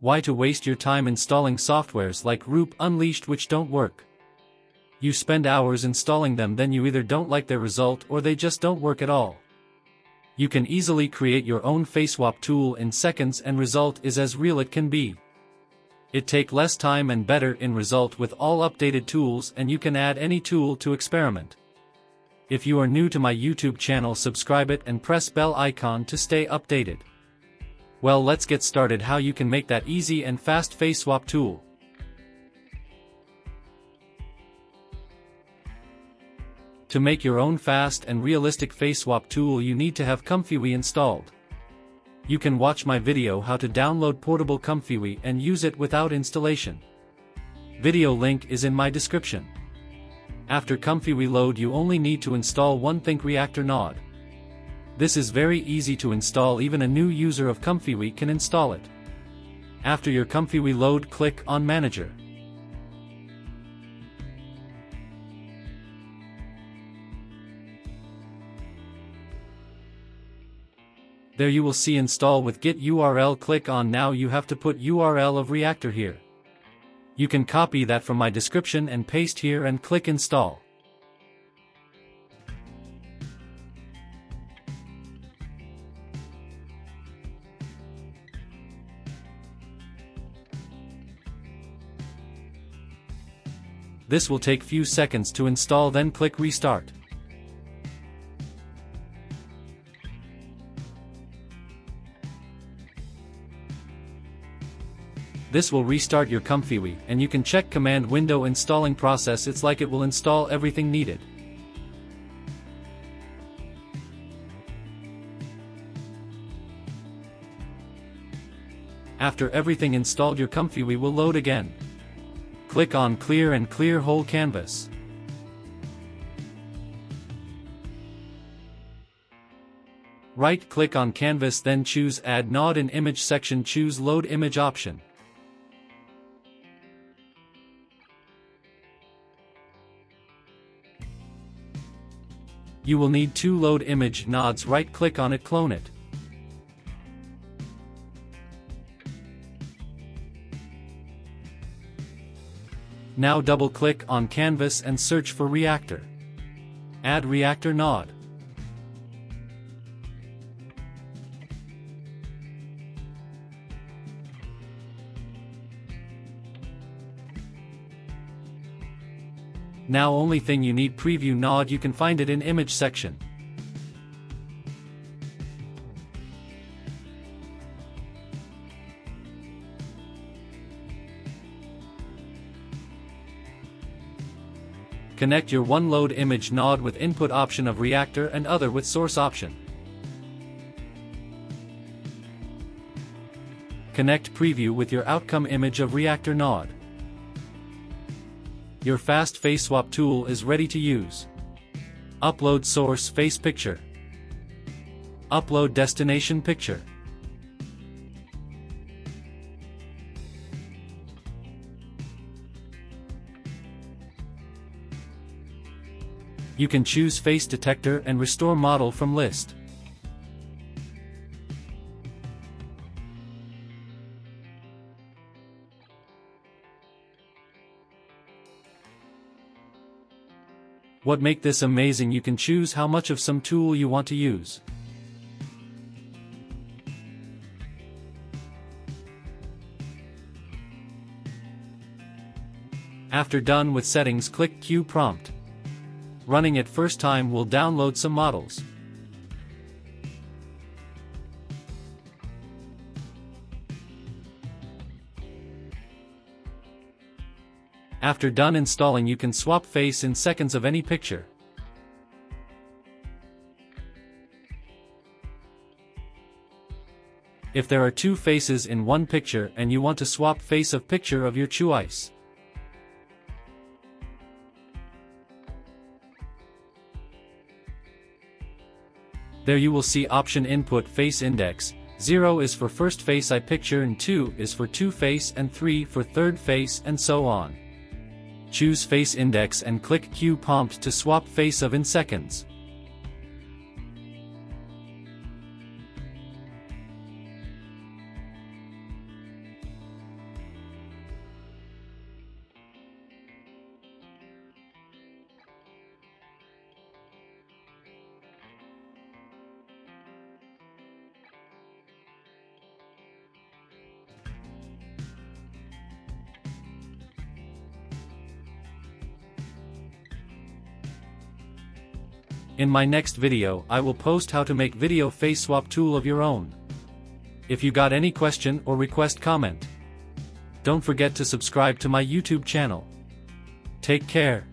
Why to waste your time installing softwares like Roop Unleashed which don't work? You spend hours installing them then you either don't like their result or they just don't work at all. You can easily create your own FaceSwap tool in seconds and result is as real it can be. It take less time and better in result with all updated tools and you can add any tool to experiment. If you are new to my YouTube channel subscribe it and press bell icon to stay updated. Well let's get started how you can make that easy and fast face swap tool. To make your own fast and realistic face swap tool you need to have ComfyUI installed. You can watch my video how to download portable ComfyUI and use it without installation. Video link is in my description. After ComfyUI load you only need to install one Think Reactor node. This is very easy to install even a new user of ComfyUI can install it. After your ComfyUI load click on Manager. There you will see install with git URL click on now you have to put URL of reactor here. You can copy that from my description and paste here and click install. This will take few seconds to install then click restart. This will restart your ComfyUI and you can check command window installing process it's like it will install everything needed. After everything installed your ComfyUI will load again. Click on Clear and clear whole canvas. Right-click on canvas then choose Add Node in Image section choose Load Image option. You will need two load image nodes right-click on it clone it. Now double-click on canvas and search for reactor. Add reactor node. Now only thing you need preview node you can find it in image section. Connect your one load image node with input option of reactor and other with source option. Connect preview with your outcome image of reactor node. Your fast face swap tool is ready to use. Upload source face picture. Upload destination picture. You can choose face detector and restore model from list. What make this amazing you can choose how much of some tool you want to use. After done with settings click Queue prompt running it first time will download some models. After done installing you can swap face in seconds of any picture. If there are two faces in one picture and you want to swap face of picture of your choice. There you will see option input face index, 0 is for first face I picture and 2 is for two face and 3 for third face and so on. Choose face index and click Queue prompt to swap face of in seconds. In my next video I will post how to make video face swap tool of your own. If you got any question or request comment. Don't forget to subscribe to my YouTube channel. Take care.